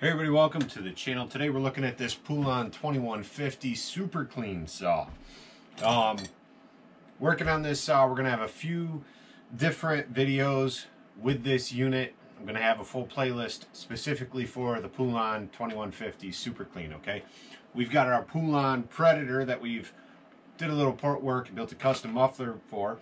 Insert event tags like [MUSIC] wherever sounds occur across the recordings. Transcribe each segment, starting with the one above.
Hey everybody, welcome to the channel. Today we're looking at this Poulan 2150 Super Clean Saw. Um, working on this saw, we're going to have a few different videos with this unit. I'm going to have a full playlist specifically for the Poulan 2150 Super Clean, okay? We've got our Poulan Predator that we've did a little port work and built a custom muffler for.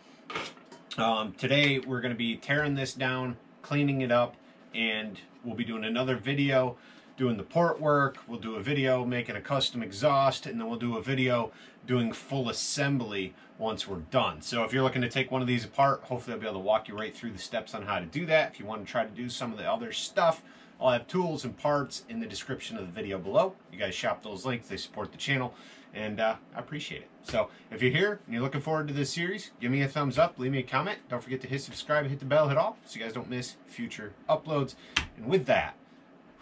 Um, today we're going to be tearing this down, cleaning it up, and we'll be doing another video doing the port work. We'll do a video making a custom exhaust, and then we'll do a video doing full assembly once we're done. So if you're looking to take one of these apart, hopefully I'll be able to walk you right through the steps on how to do that. If you want to try to do some of the other stuff, I'll have tools and parts in the description of the video below. You guys shop those links, they support the channel, and uh, I appreciate it. So if you're here and you're looking forward to this series, give me a thumbs up, leave me a comment. Don't forget to hit subscribe hit the bell, hit all, so you guys don't miss future uploads. And with that,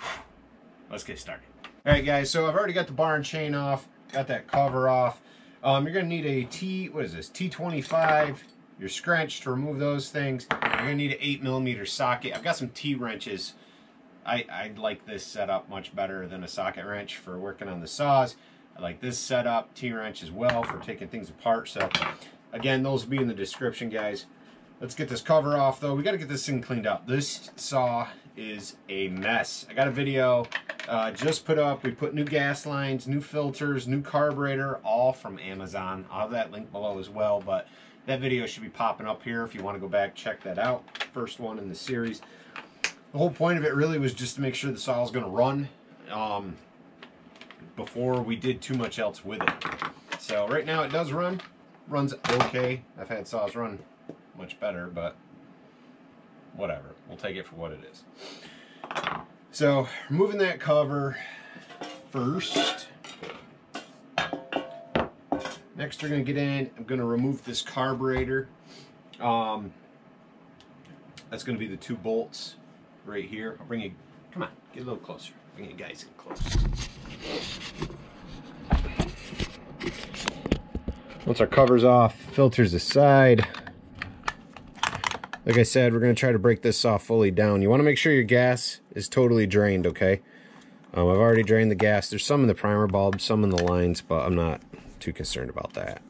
[SIGHS] let's get started. All right, guys, so I've already got the bar and chain off, got that cover off. Um, you're gonna need a T, what is this, T25, your scrench to remove those things. You're gonna need an eight millimeter socket. I've got some T-wrenches. I, I like this setup much better than a socket wrench for working on the saws. Like this setup, T-wrench as well for taking things apart. So again, those will be in the description, guys. Let's get this cover off though. We gotta get this thing cleaned up. This saw is a mess. I got a video uh, just put up. We put new gas lines, new filters, new carburetor, all from Amazon. I'll have that link below as well, but that video should be popping up here if you want to go back check that out. First one in the series. The whole point of it really was just to make sure the saw is going to run um, before we did too much else with it. So right now it does run. Runs okay. I've had saws run much better, but whatever. We'll take it for what it is. So removing that cover first. Next we're to get in, I'm to remove this carburetor. Um, that's to be the two bolts right here. I'll bring you, come on, get a little closer. Bring you guys in close. Once our cover's off, filters aside, like I said, we're going to try to break this off fully down. You want to make sure your gas is totally drained, okay? Um, I've already drained the gas. There's some in the primer bulb, some in the lines, but I'm not too concerned about that.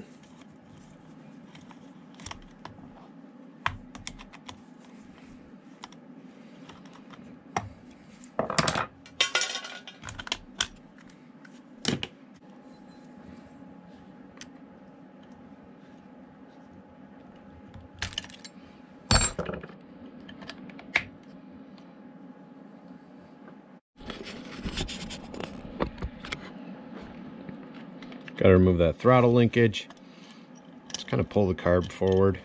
Got to remove that throttle linkage. Just kind of pull the carb forward.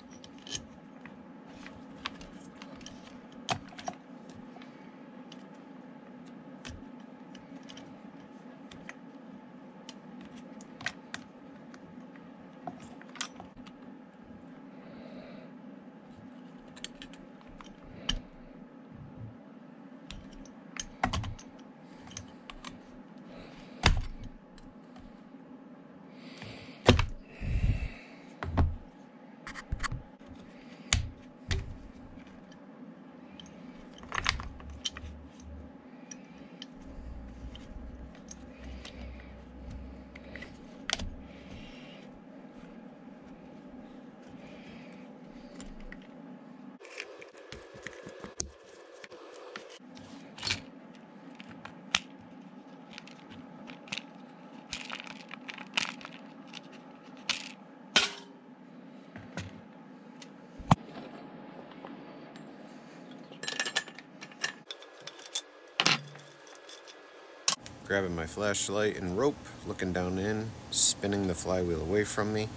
Grabbing my flashlight and rope, looking down in, spinning the flywheel away from me.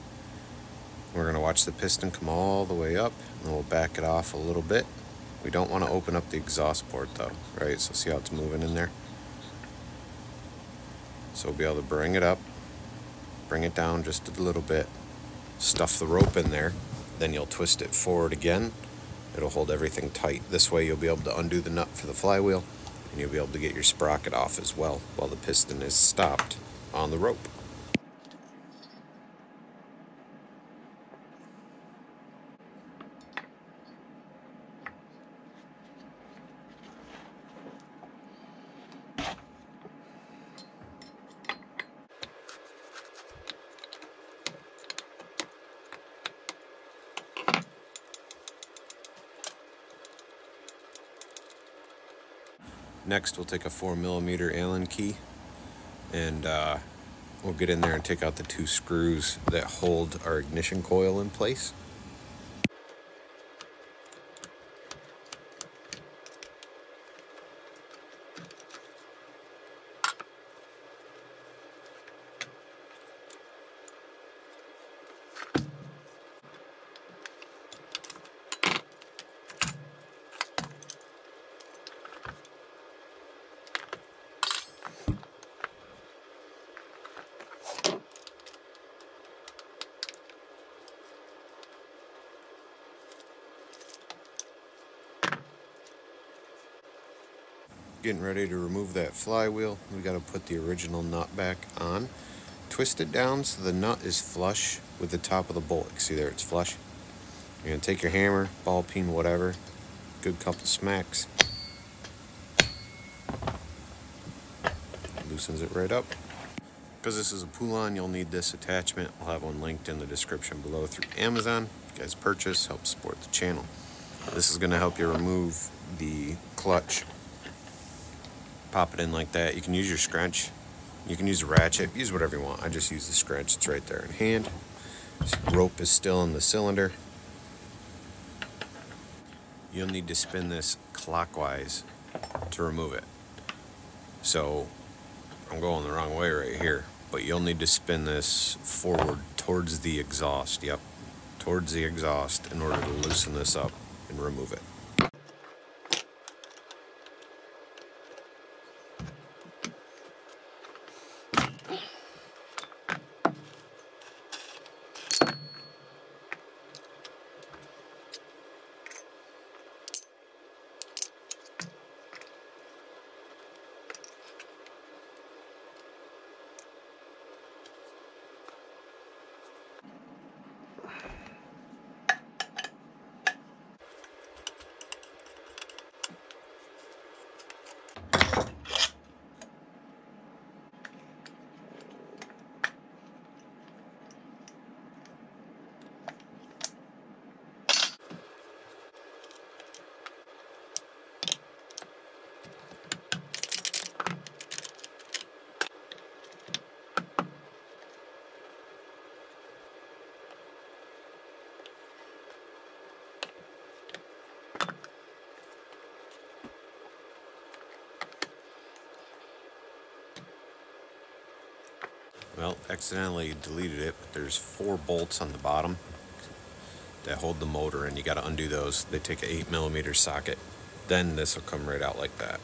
We're to watch the piston come all the way up, and we'll back it off a little bit. We don't want to open up the exhaust port though, right? So see how it's moving in there? So we'll be able to bring it up, bring it down just a little bit, stuff the rope in there, then you'll twist it forward again. It'll hold everything tight. This way you'll be able to undo the nut for the flywheel and you'll be able to get your sprocket off as well while the piston is stopped on the rope. Next, we'll take a 4 millimeter Allen key and uh, we'll get in there and take out the two screws that hold our ignition coil in place. Getting ready to remove that flywheel, we got to put the original nut back on. Twist it down so the nut is flush with the top of the bolt. See there, it's flush. You're going to take your hammer, ball peen, whatever, good couple smacks. Loosens it right up. Because this is a Poulan, you'll need this attachment. I'll have one linked in the description below through Amazon. You guys purchase, help support the channel. This is going to help you remove the clutch pop it in like that. You can use your scrench. You can use a ratchet. Use whatever you want. I just use the scrench. It's right there in hand. This rope is still in the cylinder. You'll need to spin this clockwise to remove it. So I'm going the wrong way right here. But you'll need to spin this forward towards the exhaust. Yep. Towards the exhaust in order to loosen this up and remove it. Well, accidentally deleted it, but there's four bolts on the bottom that hold the motor and you got to undo those. They take an 8 millimeter socket. Then this will come right out like that.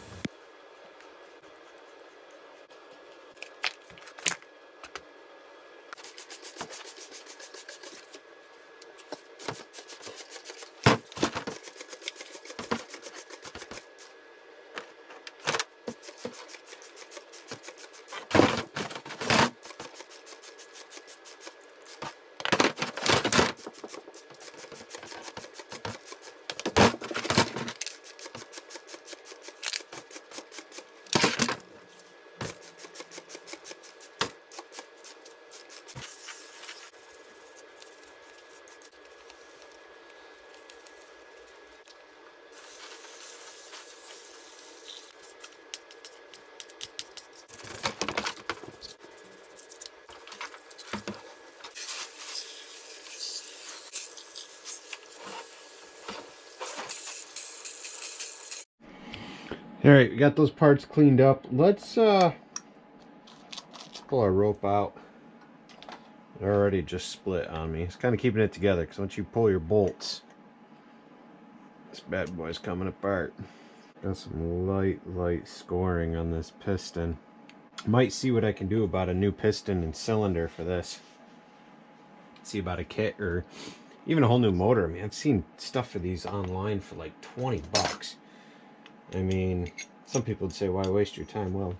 All right, we got those parts cleaned up. Let's uh, pull our rope out. It already just split on me. It's kind of keeping it together because once you pull your bolts, this bad boy's coming apart. Got some light, light scoring on this piston. Might see what I can do about a new piston and cylinder for this. See about a kit or even a whole new motor. I mean, I've seen stuff for these online for like 20 bucks. I mean, some people would say, why waste your time? Well,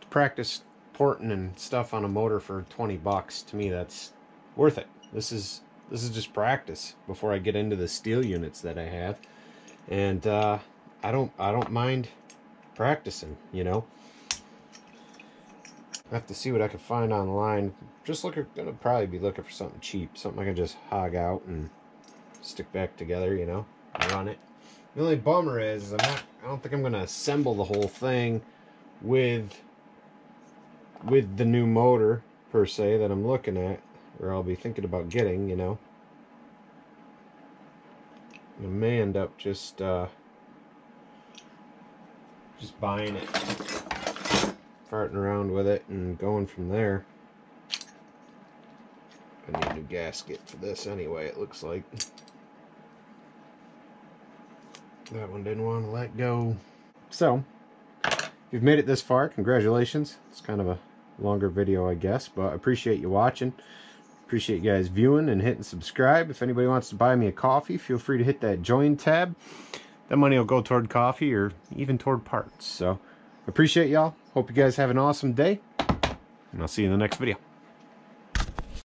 to practice porting and stuff on a motor for 20 bucks, to me, that's worth it. This is this is just practice before I get into the Stihl units that I have. And uh, I don't I don't mind practicing, you know. I have to see what I can find online. Just look gonna probably be looking for something cheap, something I can just hog out and stick back together, you know, run it The only bummer is, I'm not, I don't think I'm going to assemble the whole thing with with the new motor per se that I'm looking at or I'll be thinking about getting, you know. I may end up just uh, just buying it, farting around with it, and going from there. I need a new gasket for this anyway, it looks like. That one didn't want to let go. So, if you've made it this far, congratulations. It's kind of a longer video, I guess, but I appreciate you watching. Appreciate you guys viewing and hitting subscribe. If anybody wants to buy me a coffee, feel free to hit that join tab. That money will go toward coffee or even toward parts. So, appreciate y'all. Hope you guys have an awesome day. And I'll see you in the next video.